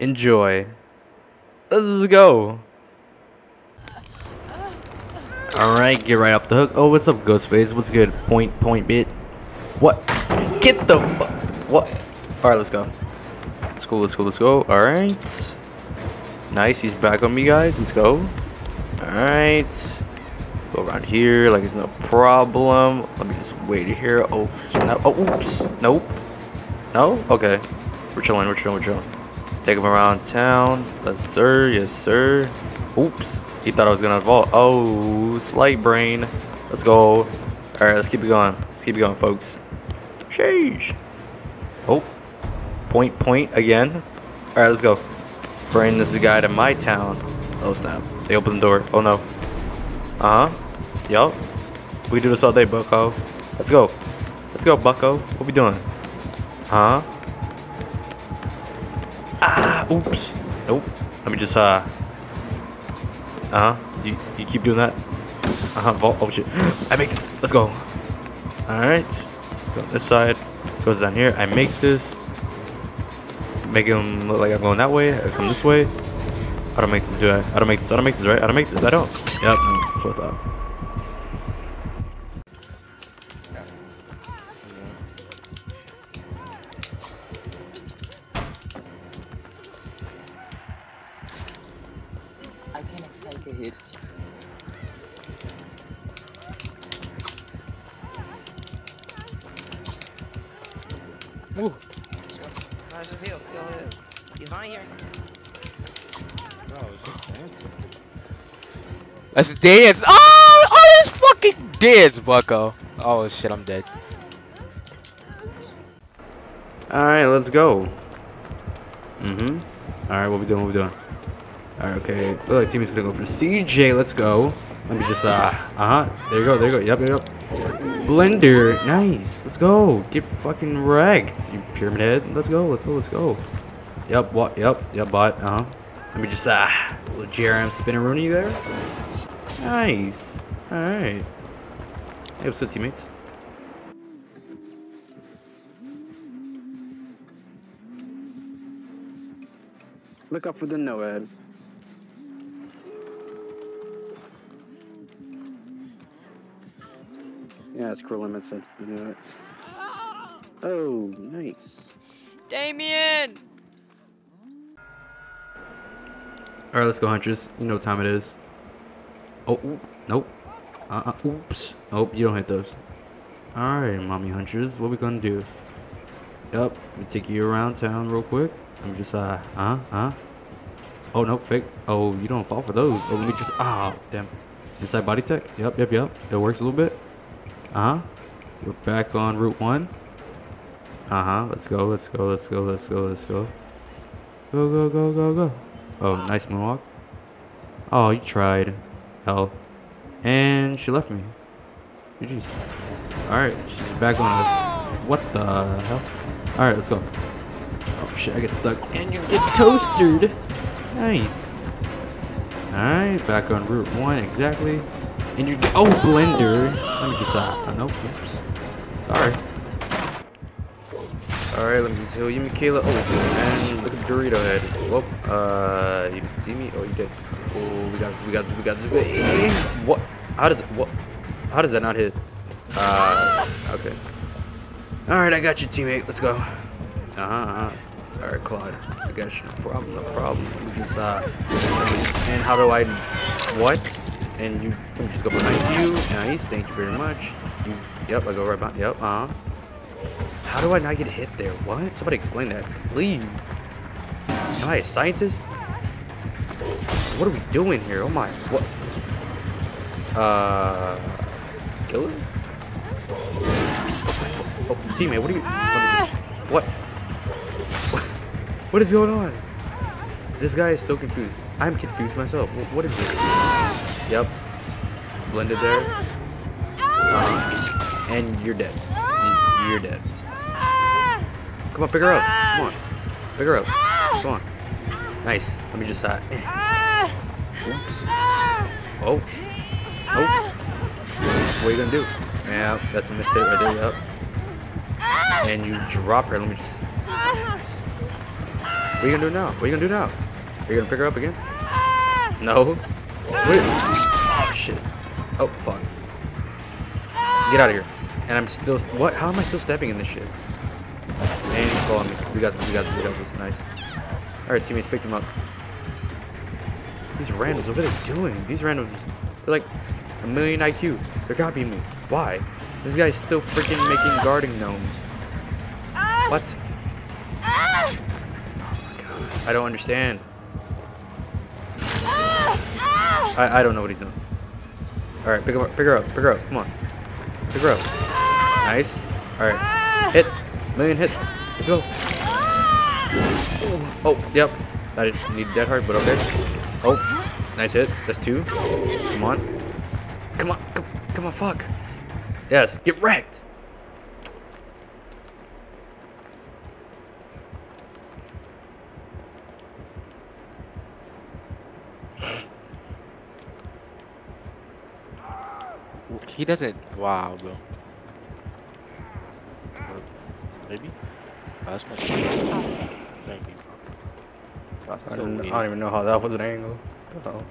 Enjoy. Let's go. Alright, get right off the hook. Oh, what's up, Ghostface? What's good? Point, point, bit. What? Get the What? Alright, let's go. Let's go, let's go, let's go. Alright. Nice, he's back on me, guys. Let's go. Alright. Go around here like it's no problem. Let me just wait here. Oh, snap. Oh, oops. Nope. No? Okay. We're chilling, we're chilling, we're chilling. Take him around town. Yes, sir. Yes, sir. Oops. He thought I was gonna vault. Oh, slight brain. Let's go. Alright, let's keep it going. Let's keep it going, folks. Sheesh. Oh. Point, point again. Alright, let's go. Bring this guy to my town. Oh, snap. They opened the door. Oh, no. Uh-huh. Yup. We do this all day, bucko. Let's go. Let's go, bucko. What we doing? Huh? Oops. Nope. Let me just, uh... Uh-huh. You, you keep doing that? Uh-huh. Vault. Oh, shit. I make this. Let's go. Alright. Go this side. Goes down here. I make this. Make him look like I'm going that way. I come this way. I don't make this, do I? I don't make this. I don't make this, right? I don't make this. I don't. Yep. That's what I thought. Hit. Woo. Let's. Nice of you. Go ahead. He's right here. Let's dance. Oh, oh, let's fucking dance, Bucko. Oh shit, I'm dead. Alright, let's go. Mm-hmm. Alright, what we doing? What we doing? Alright, okay. Look like teammate's gonna go for CJ. Let's go. Let me just, uh, uh-huh. There you go, there you go. Yep, yep. Blender. Nice. Let's go. Get fucking wrecked, you pyramid head. Let's go, let's go, let's go. Yep, what? Yep, yep, bot. Uh-huh. Let me just, uh, little JRM spinner Rooney there. Nice. Alright. Hey, what's up, teammates? Look up for the NOED. Yeah, it's crew limits. I I knew it. Oh, nice. Damien! Alright, let's go, Huntress. You know what time it is. Oh, oop, nope. Uh, uh, oops. Nope, you don't hit those. Alright, mommy Huntress. What we gonna do? Yup, let me take you around town real quick. Let me just, uh, huh, huh? Oh, no, fake. Oh, you don't fall for those. Oh, let me just, ah, damn. Inside body tech? Yep, yep, yep. It works a little bit. Uh-huh. We're back on Route 1. Uh-huh. Let's go, let's go, let's go, let's go, let's go. Go, go, go, go, go. Oh, nice moonwalk. Oh, you tried. Hell. And she left me. GG's. Alright, she's back on us. What the hell? Alright, let's go. Oh shit, I get stuck. And you get toasted. Nice. Alright, back on Route 1, exactly. And you. Oh, Blender. Let me just. Uh, nope, oops. Sorry. Alright, let me just heal you, Mikaela. Oh, and look at Dorito head. Whoop. Uh, you didn't see me? Oh, you did. Oh, we got this, we got this, we got this. What? How does what? How does that not hit? Uh, okay. Alright, I got you, teammate. Let's go. Uh-huh, uh-huh. Alright, Claude. I got you. No problem, no problem. Me just, uh, and how do I, what? And you, just go behind you. Nice, thank you very much. You, yep, I go right behind, yep, uh-huh. How do I not get hit there? What? Somebody explain that, please. Am I a scientist? What are we doing here? Oh my, what? Uh, kill him? Oh, teammate, what are you? What? What is going on? This guy is so confused. I'm confused myself. Wh- What is this? Yep. Blended there. Uh-huh. And you're dead. You're dead. Come on, pick her up. Come on. Pick her up. Come on. Nice. Let me just, uh, eh. Oops. Oh. Oh. What are you gonna do? Yeah, that's a mistake right there, yep. And you drop her, let me just... What are you gonna do now? What are you gonna do now? Are you gonna pick her up again? No. Ah! Wait. Oh shit. Oh fuck. Get out of here. And I'm still. What? How am I still stepping in this shit? And he's following me. We got this. We got this. We got this. Nice. All right, teammates picked him up. These randoms. What are they doing? These randoms. They're like a million IQ. They're copying me. Why? This guy's still freaking making guarding gnomes. Ah! What? I don't understand. Ah! I, I don't know what he's doing. Alright, pick her up, pick her up, pick her up. Come on. Pick her up. Ah! Nice. Alright. Ah! Hits. Million hits. Let's go. Oh, yep. I didn't need Dead Hard, but okay. Oh, nice hit. That's two. Come on. Come on. Come, come on, fuck. Yes, get wrecked. He doesn't. Wow, bro. Maybe. Oh, that's my Thank you. I don't, I don't even know how that was an angle. What the hell?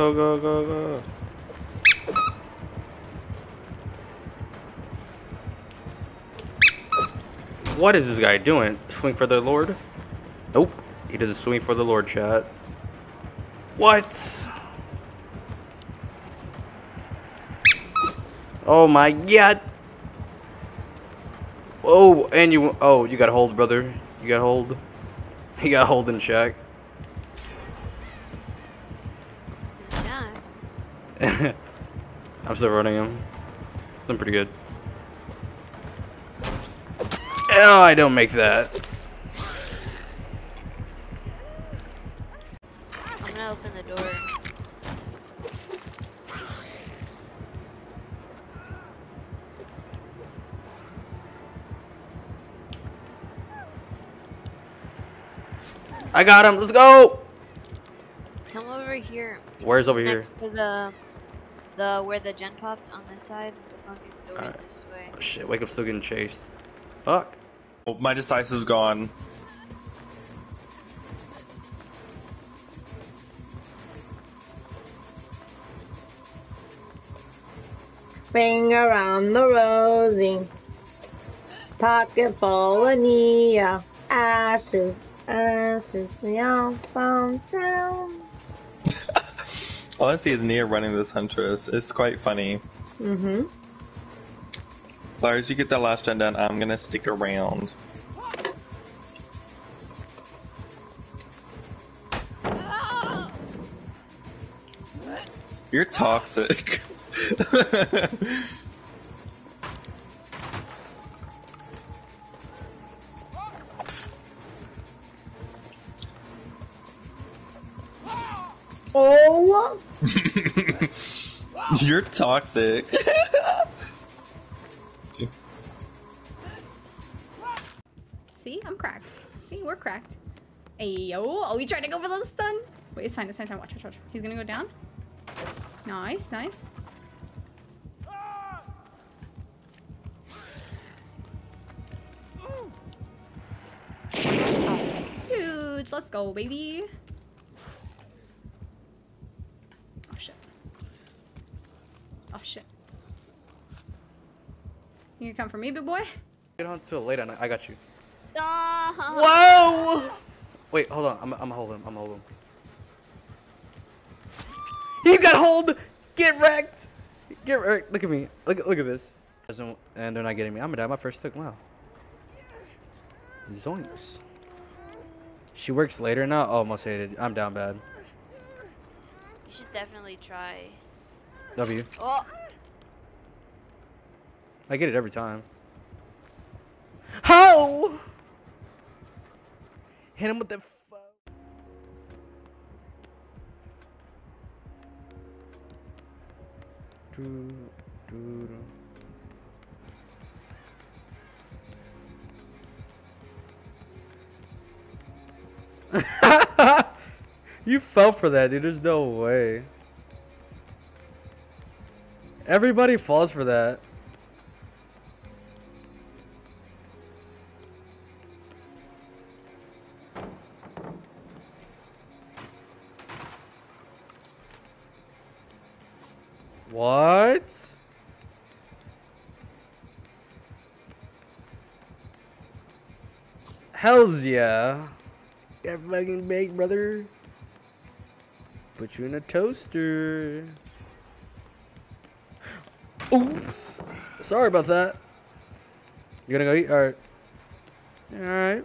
Go, go, go, go. What is this guy doing? Swing for the Lord? Nope. He doesn't swing for the Lord, chat. What? Oh my god. Oh, and you. Oh, you got hold, brother. You got hold. You got hold in check. I'm still running him. I'm pretty good. Oh, I don't make that. I'm gonna open the door. I got him. Let's go. Come over here. Where's over here? Next to the the where the gen popped on this side. The fucking door is this way. Oh, shit, wake up still getting chased. Fuck. Oh, my decisive's gone. Finger on the rosy. Pocket full of Nea. Ashes, ashes, we all fall down. All I see is Nea running this huntress. It's quite funny. Mm-hmm. Flowers, you get that last gen done. I'm gonna stick around. You're toxic. You're toxic. See, I'm cracked. See, we're cracked. Ayo. Oh, we tried to go for the stun. Wait, it's fine. It's fine. It's fine. Watch, watch, watch. He's gonna go down. Nice, nice. Huge. Let's go, baby. Oh shit. Oh shit. You gonna come for me, big boy? Get on till late. I I got you. Ah, Whoa! Wait, hold on. I'm, I'm holding him. I'm holding him. He got hold! Get wrecked! Get wrecked. Look at me. Look, look at this. And they're not getting me. I'm gonna die my first took. Wow. Zoinks. She works later now? Oh, almost hated. I'm down bad. You should definitely try. W. Oh, I get it every time. How? Hit him with the. Doo, doo, doo. you fell for that, dude. There's no way. Everybody falls for that. What? Hells yeah. Got fucking baked, brother. Put you in a toaster. Oops. Sorry about that. You gonna go eat? Alright. Alright.